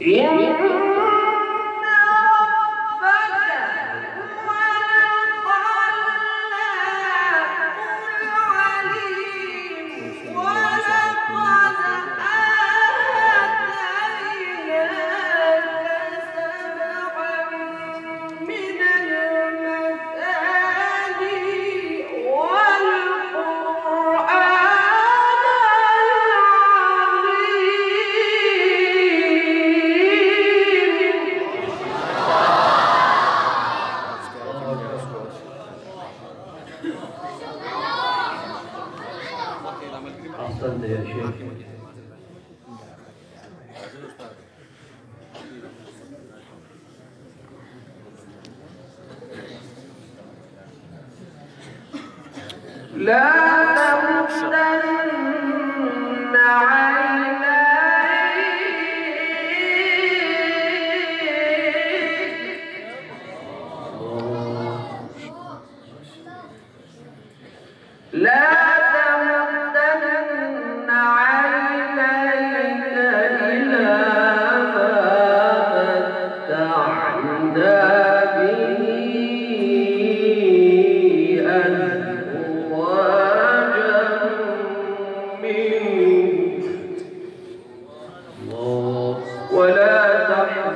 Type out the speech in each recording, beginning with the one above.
Yeah. لا تمدن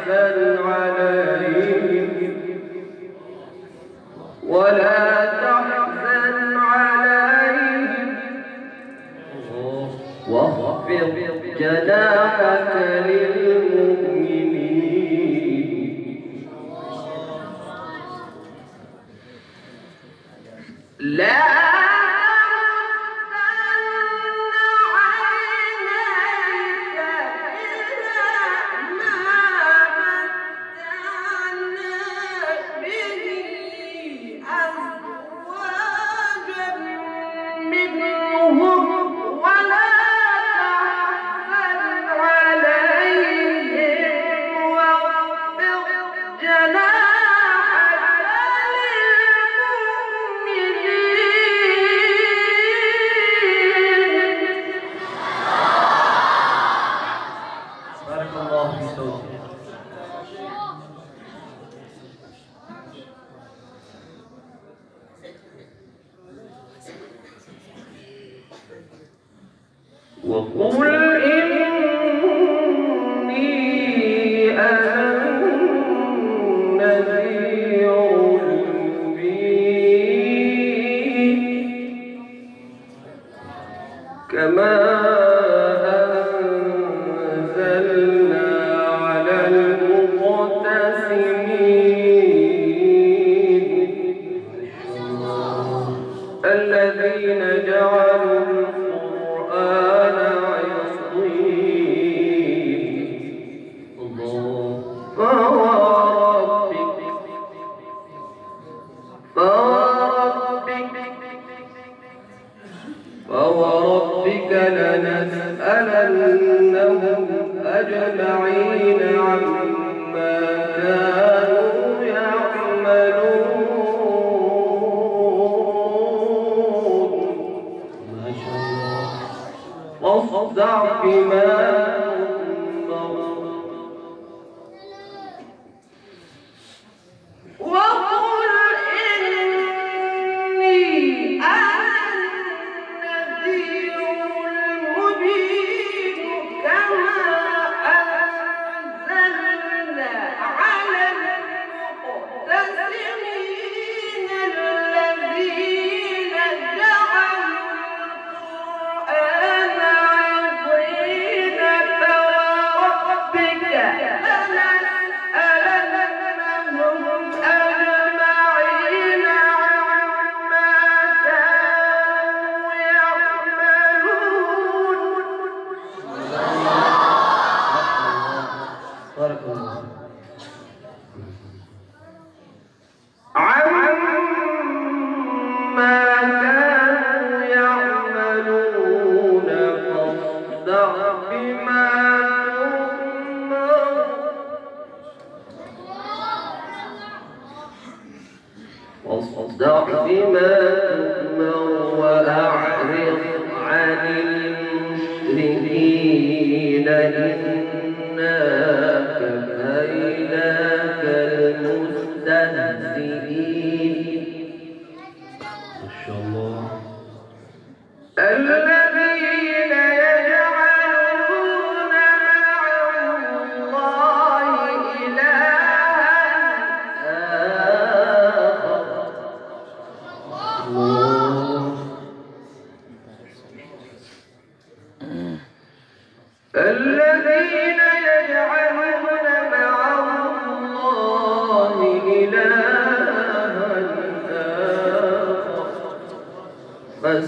تحزن الذين جعلوا see واصدق بما تؤمر وأعرض عن المشركين إنا كفيناك المستهزئين ما شاء الله.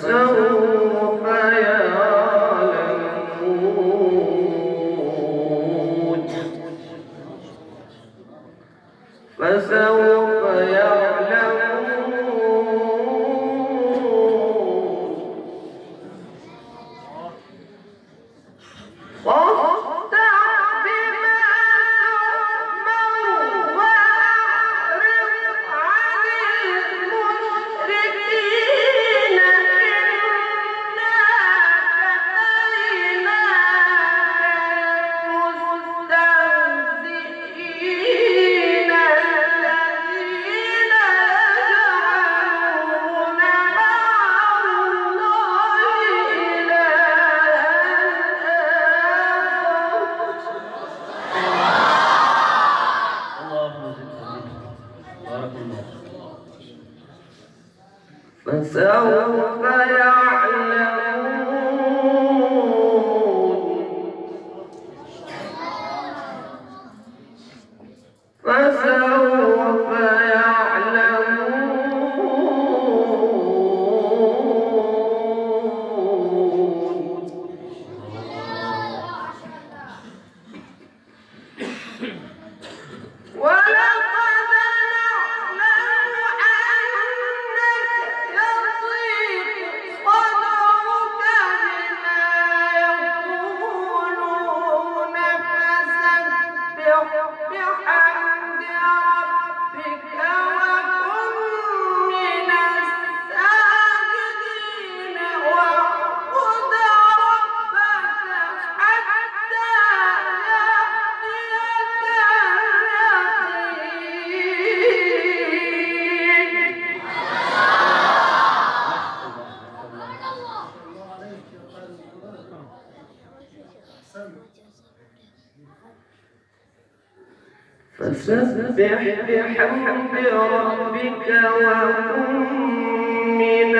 so سبح بحمد ربك وكن من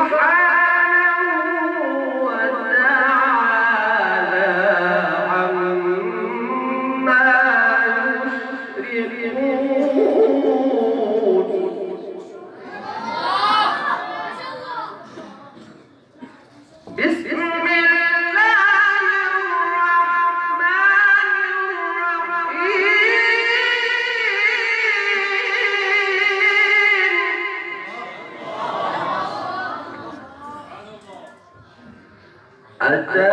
Vamos lá! That's, uh,